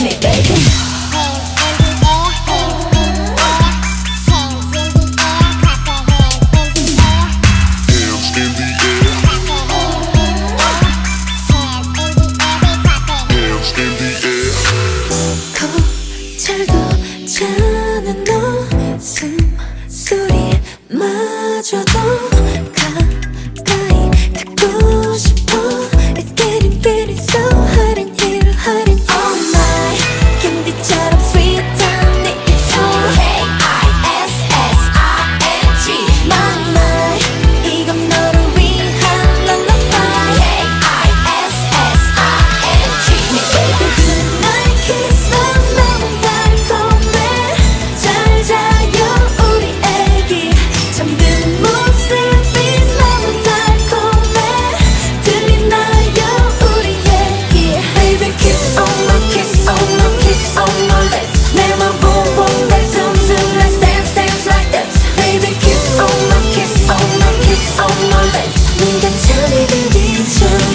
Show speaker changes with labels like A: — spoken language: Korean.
A: touch me, baby. 거칠도 않은 웃음소리마저도 네가 달리는 이처럼